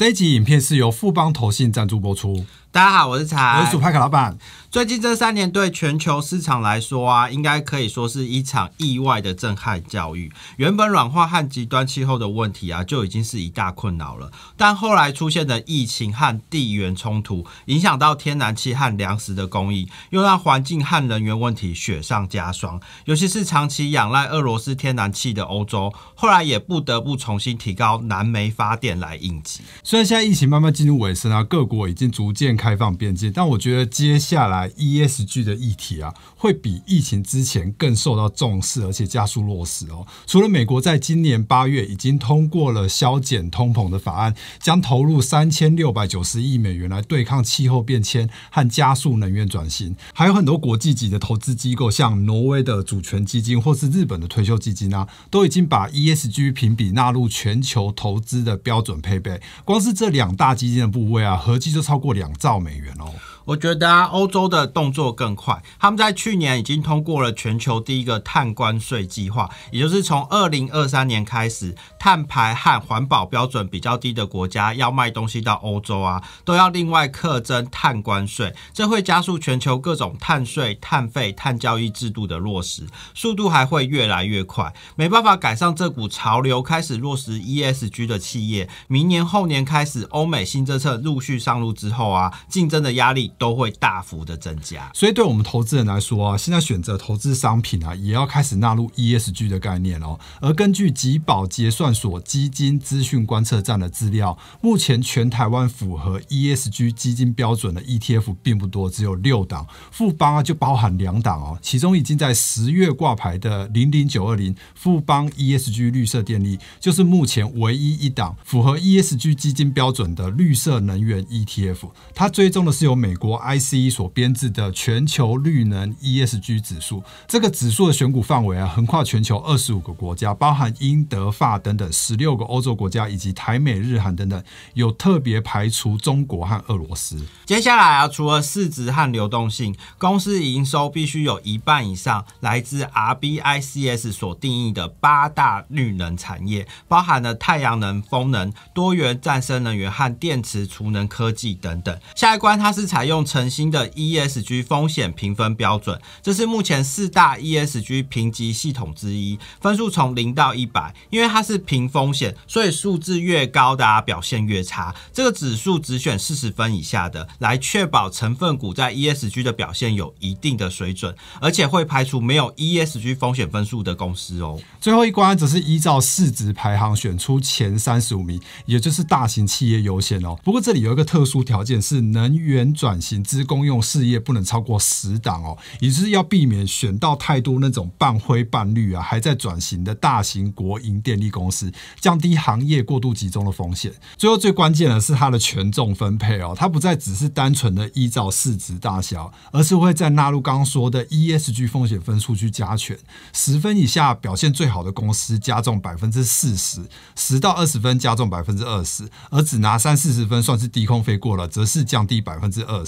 这一集影片是由富邦投信赞助播出。大家好，我是财，我是主派卡老板。最近这三年对全球市场来说啊，应该可以说是一场意外的震撼教育。原本软化和极端气候的问题啊，就已经是一大困扰了。但后来出现的疫情和地缘冲突，影响到天然气和粮食的供应，又让环境和能源问题雪上加霜。尤其是长期仰赖俄罗斯天然气的欧洲，后来也不得不重新提高燃煤发电来应急。虽然现在疫情慢慢进入尾声啊，各国已经逐渐开放边界，但我觉得接下来 ESG 的议题啊，会比疫情之前更受到重视，而且加速落实哦。除了美国在今年八月已经通过了削减通膨的法案，将投入三千六百九十亿美元来对抗气候变迁和加速能源转型，还有很多国际级的投资机构，像挪威的主权基金或是日本的退休基金啊，都已经把 ESG 评比纳入全球投资的标准配备。光是这两大基金的部位啊，合计就超过两兆到美元。哦，我觉得啊，欧洲的动作更快。他们在去年已经通过了全球第一个碳关税计划，也就是从二零二三年开始，碳排和环保标准比较低的国家要卖东西到欧洲啊，都要另外课征碳关税。这会加速全球各种碳税、碳费、碳交易制度的落实，速度还会越来越快。没办法赶上这股潮流，开始落实 ESG 的企业，明年后年开始，欧美新政策陆续上路之后啊，竞争。的压力都会大幅的增加，所以对我们投资人来说啊，现在选择投资商品啊，也要开始纳入 ESG 的概念哦。而根据吉宝结算所基金资讯观测站的资料，目前全台湾符合 ESG 基金标准的 ETF 并不多，只有六档，富邦啊就包含两档哦。其中已经在十月挂牌的零零九二零富邦 ESG 绿色电力，就是目前唯一一档符合 ESG 基金标准的绿色能源 ETF，它追踪的。是由美国 ICE 所编制的全球绿能 ESG 指数，这个指数的选股范围啊，横跨全球二十五个国家，包含英、德、法等等十六个欧洲国家，以及台、美、日、韩等等，有特别排除中国和俄罗斯。接下来啊，除了市值和流动性，公司营收必须有一半以上来自 RBICS 所定义的八大绿能产业，包含了太阳能、风能、多元再生能源和电池储能科技等等。下一关。它是采用用诚心的 ESG 风险评分标准，这是目前四大 ESG 评级系统之一，分数从零到一百。因为它是评风险，所以数字越高的啊表现越差。这个指数只选四十分以下的，来确保成分股在 ESG 的表现有一定的水准，而且会排除没有 ESG 风险分数的公司哦。最后一关则是依照市值排行选出前三十五名，也就是大型企业优先哦。不过这里有一个特殊条件是能源。转转型之公用事业不能超过十档哦，也就是要避免选到太多那种半灰半绿啊，还在转型的大型国营电力公司，降低行业过度集中的风险。最后最关键的是它的权重分配哦，它不再只是单纯的依照市值大小，而是会在纳入刚刚说的 ESG 风险分数去加权，十分以下表现最好的公司加重百分之四十，十到二十分加重百分之二十，而只拿三四十分算是低空飞过了，则是降低百。百分之二，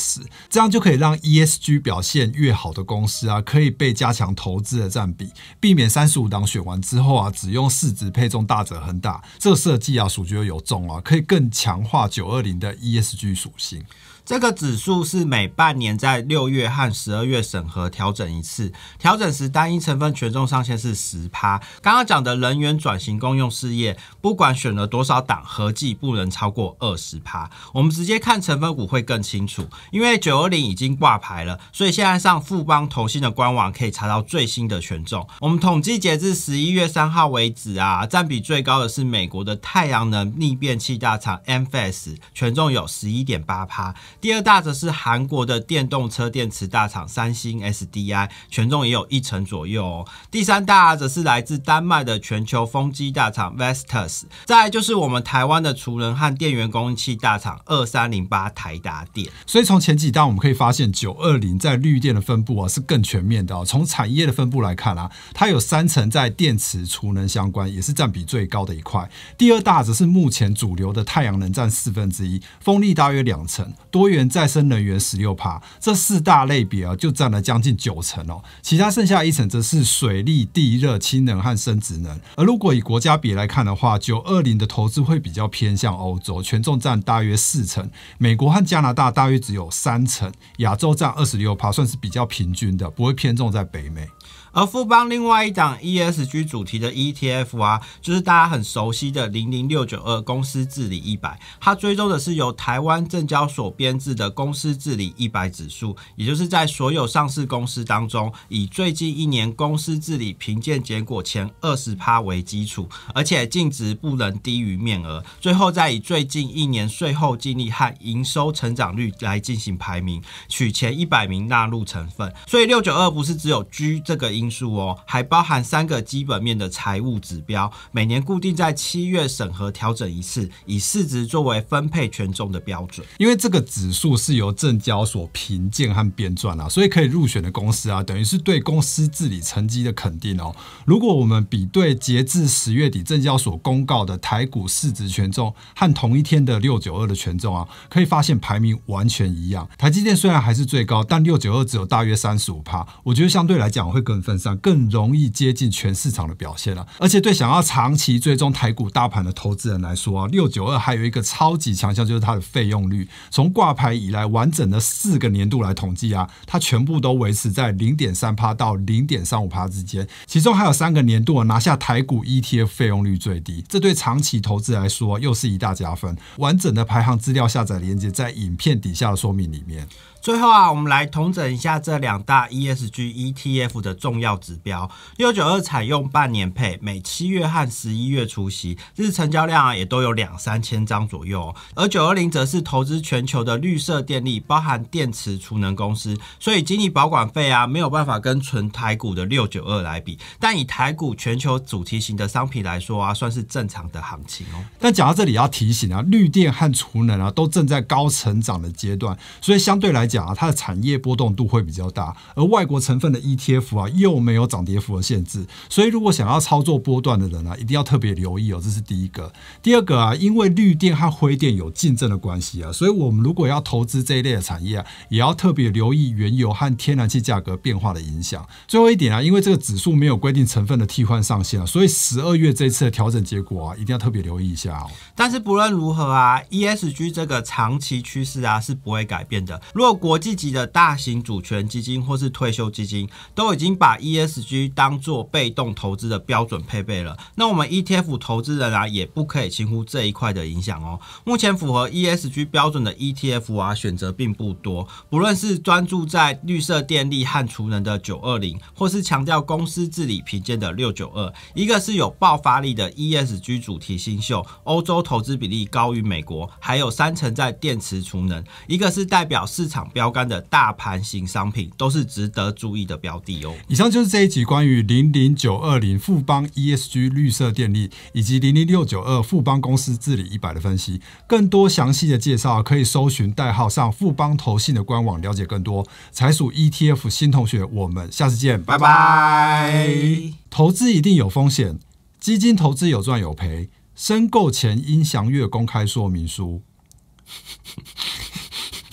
这样就可以让 ESG 表现越好的公司啊，可以被加强投资的占比，避免三十五档选完之后啊，只用市值配重大者恒大。这个设计啊，属觉得有重啊，可以更强化九二零的 ESG 属性。这个指数是每半年在六月和十二月审核调整一次，调整时单一成分权重上限是十趴。刚刚讲的能源转型公用事业，不管选了多少档，合计不能超过二十趴。我们直接看成分股会更清楚，因为九二零已经挂牌了，所以现在上富邦投信的官网可以查到最新的权重。我们统计截至十一月三号为止啊，占比最高的是美国的太阳能逆变器大厂 m f s 权重有十一点八趴。第二大则是韩国的电动车电池大厂三星 SDI，权重也有一成左右哦。第三大则是来自丹麦的全球风机大厂 Vestas，再就是我们台湾的储能和电源供应器大厂二三零八台达电。所以从前几档我们可以发现，九二零在绿电的分布啊是更全面的。从产业的分布来看啊，它有三层在电池储能相关，也是占比最高的一块。第二大则是目前主流的太阳能占四分之一，风力大约两成，多。源再生能源十六趴，这四大类别啊就占了将近九成哦。其他剩下一层则是水利、地热、氢能和生殖能。而如果以国家比来看的话，九二零的投资会比较偏向欧洲，权重占大约四成；美国和加拿大大约只有三成；亚洲占二十六趴，算是比较平均的，不会偏重在北美。而富邦另外一档 ESG 主题的 ETF 啊，就是大家很熟悉的零零六九二公司治理一百，它追踪的是由台湾证交所编制的公司治理一百指数，也就是在所有上市公司当中，以最近一年公司治理评鉴结果前二十趴为基础，而且净值不能低于面额，最后再以最近一年税后净利和营收成长率来进行排名，取前一百名纳入成分。所以六九二不是只有 G 这个。因素哦，还包含三个基本面的财务指标，每年固定在七月审核调整一次，以市值作为分配权重的标准。因为这个指数是由证交所评鉴和编撰啊，所以可以入选的公司啊，等于是对公司治理成绩的肯定哦。如果我们比对截至十月底证交所公告的台股市值权重和同一天的六九二的权重啊，可以发现排名完全一样。台积电虽然还是最高，但六九二只有大约三十五趴，我觉得相对来讲会更分。上更容易接近全市场的表现了，而且对想要长期追踪台股大盘的投资人来说啊，六九二还有一个超级强项，就是它的费用率。从挂牌以来，完整的四个年度来统计啊，它全部都维持在零点三趴到零点三五趴之间，其中还有三个年度拿下台股 ETF 费用率最低，这对长期投资来说又是一大加分。完整的排行资料下载链接在影片底下的说明里面。最后啊，我们来统整一下这两大 ESG ETF 的重要指标。六九二采用半年配，每七月和十一月出席，日成交量啊也都有两三千张左右。而九二零则是投资全球的绿色电力，包含电池储能公司，所以经理保管费啊没有办法跟纯台股的六九二来比。但以台股全球主题型的商品来说啊，算是正常的行情哦。但讲到这里要提醒啊，绿电和储能啊都正在高成长的阶段，所以相对来。讲啊，它的产业波动度会比较大，而外国成分的 ETF 啊又没有涨跌幅的限制，所以如果想要操作波段的人啊，一定要特别留意哦。这是第一个。第二个啊，因为绿电和灰电有竞争的关系啊，所以我们如果要投资这一类的产业啊，也要特别留意原油和天然气价格变化的影响。最后一点啊，因为这个指数没有规定成分的替换上限啊，所以十二月这次的调整结果啊，一定要特别留意一下哦。但是不论如何啊，ESG 这个长期趋势啊是不会改变的。如果国际级的大型主权基金或是退休基金都已经把 ESG 当做被动投资的标准配备了，那我们 ETF 投资人啊也不可以轻忽这一块的影响哦。目前符合 ESG 标准的 ETF 啊选择并不多，不论是专注在绿色电力和储能的九二零，或是强调公司治理评鉴的六九二，一个是有爆发力的 ESG 主题新秀，欧洲投资比例高于美国，还有三成在电池储能，一个是代表市场标杆。的大盘型商品都是值得注意的标的哦。以上就是这一集关于零零九二零富邦 ESG 绿色电力以及零零六九二富邦公司治理一百的分析。更多详细的介绍可以搜寻代号上富邦投信的官网了解更多。财属 ETF 新同学，我们下次见，拜拜。投资一定有风险，基金投资有赚有赔，申购前应详阅公开说明书。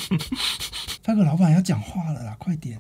那个老板要讲话了啦，快点！